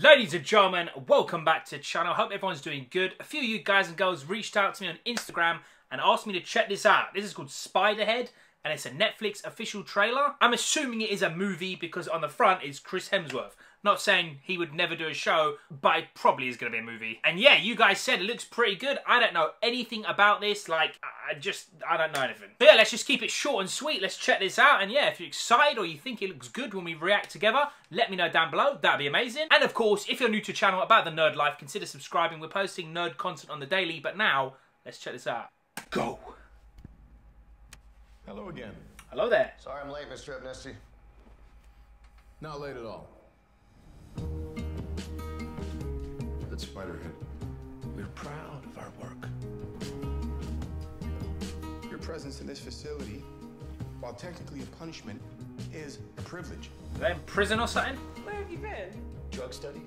Ladies and gentlemen, welcome back to the channel. Hope everyone's doing good. A few of you guys and girls reached out to me on Instagram and asked me to check this out. This is called Spiderhead and it's a Netflix official trailer. I'm assuming it is a movie because on the front is Chris Hemsworth. Not saying he would never do a show, but it probably is going to be a movie. And yeah, you guys said it looks pretty good. I don't know anything about this. Like, I just, I don't know anything. But yeah, let's just keep it short and sweet. Let's check this out. And yeah, if you're excited or you think it looks good when we react together, let me know down below. That'd be amazing. And of course, if you're new to the channel about the nerd life, consider subscribing. We're posting nerd content on the daily. But now, let's check this out. Go. Hello again. Hello there. Sorry I'm late, Mr. Abnesti. Not late at all. That's Spiderhead. We're presence in this facility, while technically a punishment, is a privilege. Are they in prison or something? Where have you been? Drug study?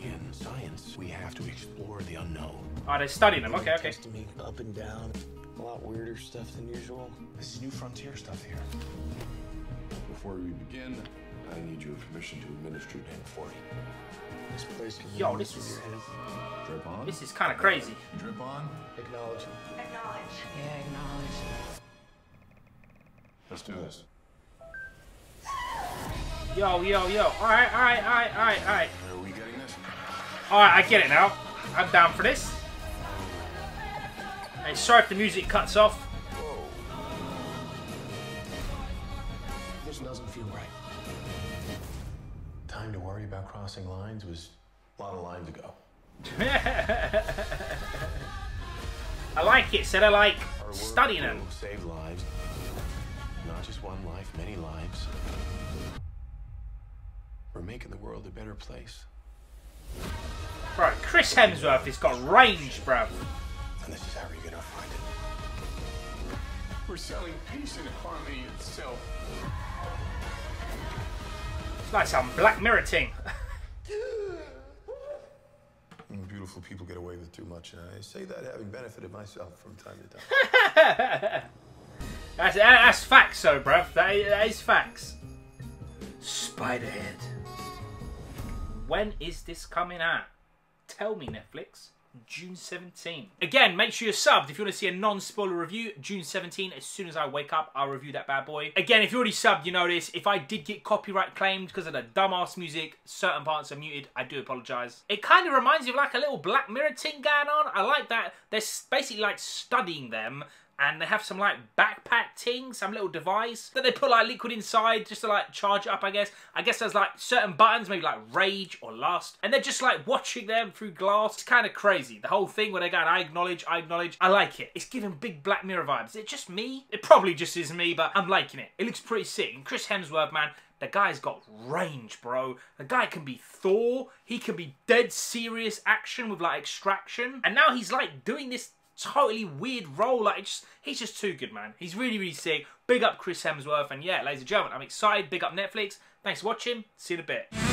In science, we have to explore the unknown. Oh, they're studying them. Okay, okay. Testing me up and down. A lot weirder stuff than usual. This is new frontier stuff here. Before we begin, I need your permission to administer Pen 40. This place can Yo, really this is- your. Drip on. This is kind of crazy. Drip on. Acknowledge. Acknowledge. Yeah, acknowledge. Let's do this. Yo, yo, yo. Alright, alright, alright, alright, alright. Are we getting this? Alright, I get it now. I'm down for this. Hey, sorry if the music cuts off. This doesn't feel right. Time to worry about crossing lines was a lot of lines ago. I like it, said I like studying them. Save lives. Not just one life, many lives. We're making the world a better place. Bro, Chris Hemsworth has got range, bro. And this is how you're gonna find it. We're selling peace and harmony itself. It's like some Black Mirror thing. Beautiful people get away with too much, and I say that having benefited myself from time to time. That's, that's facts, though, bruv. That is, that is facts. Spiderhead. When is this coming out? Tell me, Netflix. June 17. Again, make sure you're subbed if you want to see a non-spoiler review. June 17, as soon as I wake up, I'll review that bad boy. Again, if you're already subbed, you know this. If I did get copyright claimed because of the dumbass music, certain parts are muted, I do apologise. It kind of reminds me of like a little Black Mirror thing going on. I like that. They're basically like studying them and they have some like backpack thing, some little device that they put like liquid inside just to like charge it up, I guess. I guess there's like certain buttons, maybe like rage or lust, and they're just like watching them through glass. It's kind of crazy. The whole thing where they're going, I acknowledge, I acknowledge. I like it. It's giving big Black Mirror vibes. Is it just me? It probably just is me, but I'm liking it. It looks pretty sick. And Chris Hemsworth, man, the guy's got range, bro. The guy can be Thor. He can be dead serious action with like extraction. And now he's like doing this totally weird role. Like, just, he's just too good, man. He's really, really sick. Big up Chris Hemsworth. And yeah, ladies and gentlemen, I'm excited. Big up Netflix. Thanks for watching. See you in a bit.